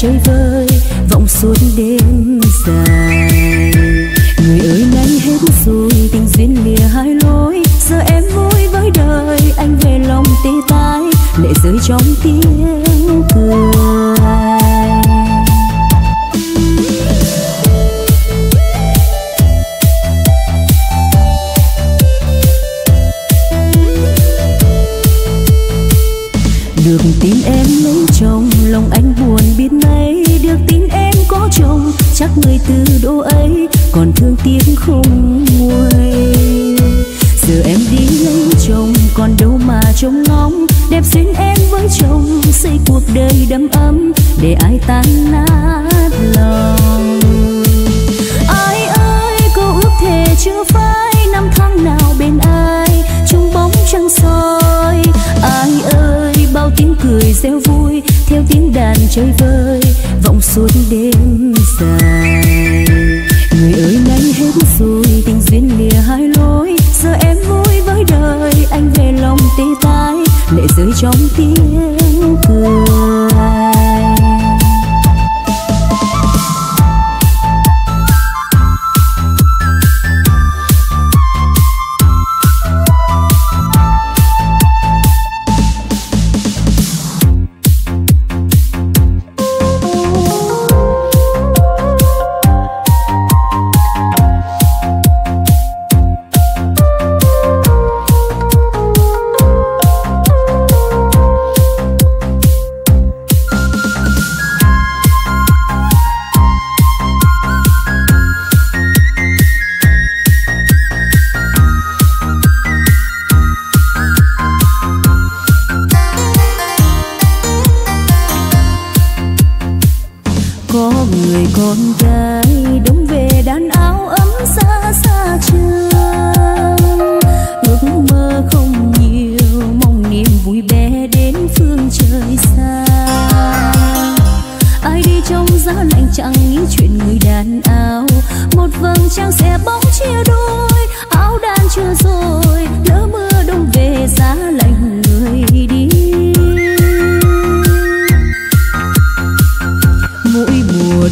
chơi vơi vọng suốt đêm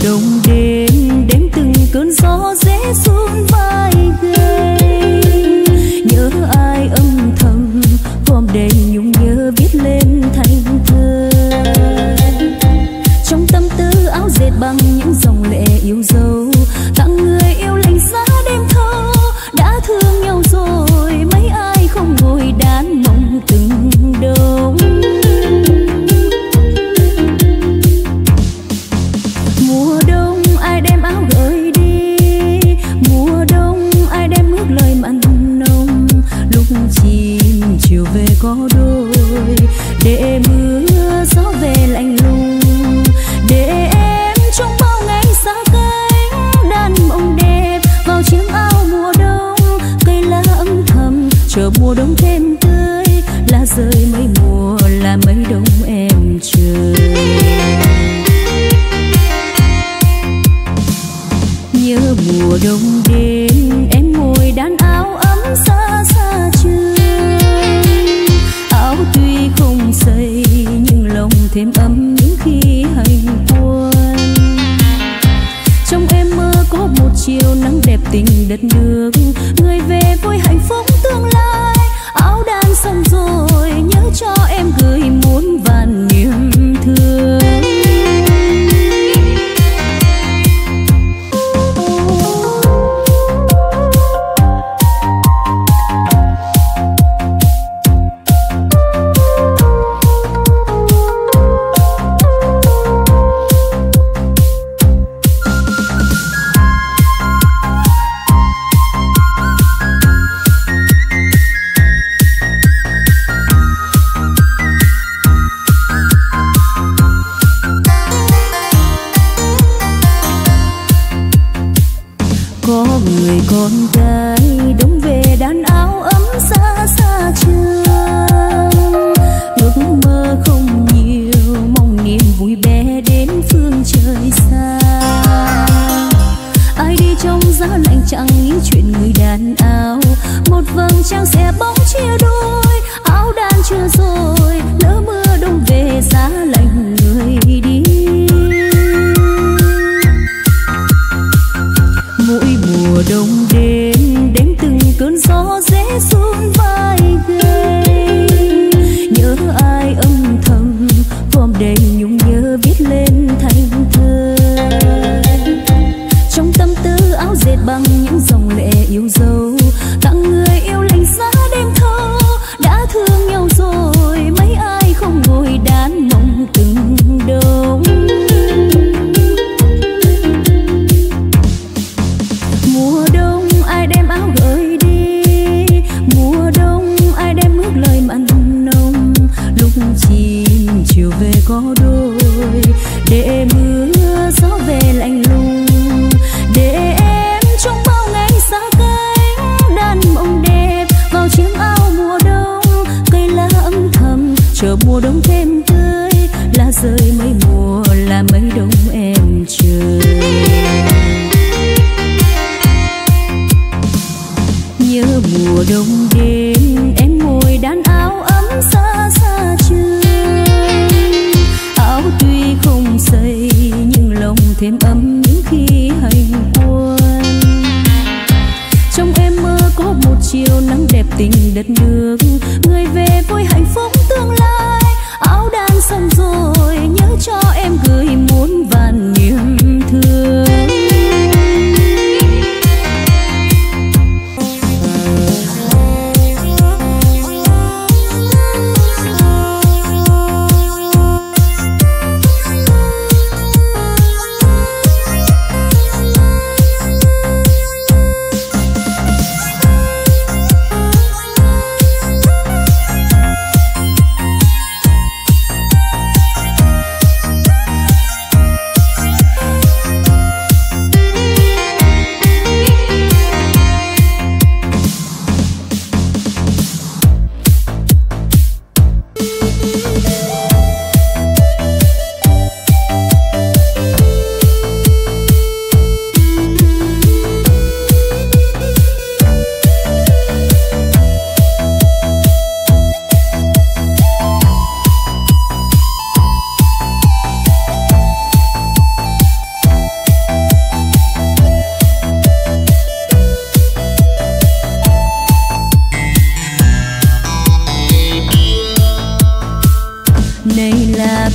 đông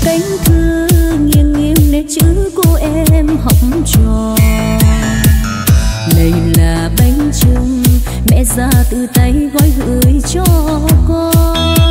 cánh thư nghiêng nghiêng nét chữ cô em học trò. Đây là bánh trưng, mẹ ra từ tay gói gửi cho con.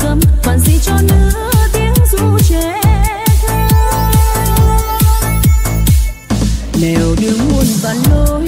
cấm còn gì cho nữa tiếng ru trẻ thơ. Nếu như muôn vạn lối